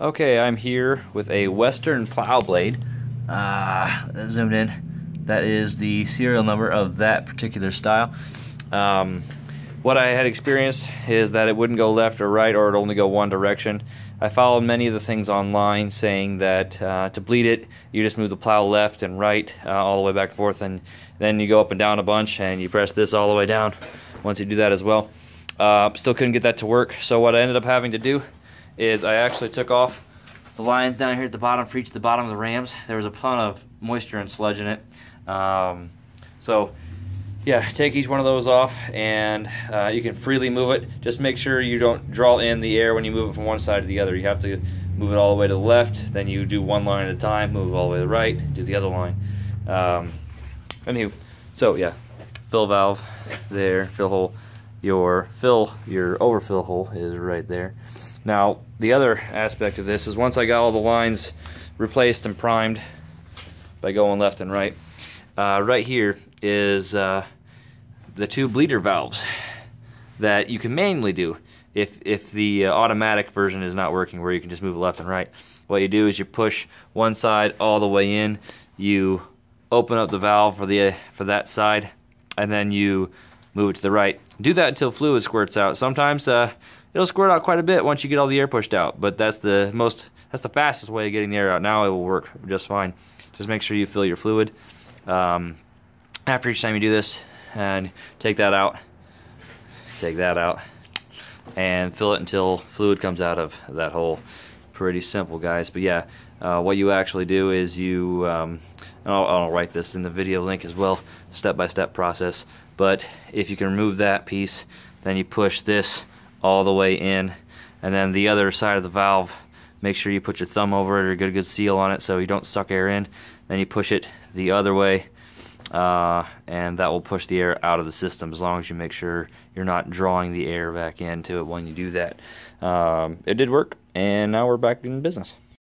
Okay, I'm here with a Western plow blade. Uh, zoomed in. That is the serial number of that particular style. Um, what I had experienced is that it wouldn't go left or right, or it only go one direction. I followed many of the things online saying that uh, to bleed it, you just move the plow left and right uh, all the way back and forth, and then you go up and down a bunch, and you press this all the way down once you do that as well. Uh, still couldn't get that to work, so what I ended up having to do is I actually took off the lines down here at the bottom for each of the bottom of the rams. There was a ton of moisture and sludge in it. Um, so yeah, take each one of those off and uh, you can freely move it. Just make sure you don't draw in the air when you move it from one side to the other. You have to move it all the way to the left, then you do one line at a time, move all the way to the right, do the other line. Um, anywho, so yeah, fill valve there, fill hole. Your fill, your overfill hole is right there. Now, the other aspect of this is once I got all the lines replaced and primed by going left and right, uh, right here is uh, the two bleeder valves that you can manually do if, if the uh, automatic version is not working where you can just move it left and right. What you do is you push one side all the way in, you open up the valve for, the, for that side, and then you move it to the right. Do that until fluid squirts out. Sometimes uh, it'll squirt out quite a bit once you get all the air pushed out, but that's the most, that's the fastest way of getting the air out. Now it will work just fine. Just make sure you fill your fluid. Um, after each time you do this, and take that out, take that out, and fill it until fluid comes out of that hole. Pretty simple, guys. But yeah, uh, what you actually do is you, um, I'll, I'll, write this in the video link as well, step-by-step -step process. But if you can remove that piece, then you push this all the way in, and then the other side of the valve, make sure you put your thumb over it or get a good seal on it so you don't suck air in. Then you push it the other way uh, and that will push the air out of the system as long as you make sure you're not drawing the air back into it when you do that. Um, it did work, and now we're back in business.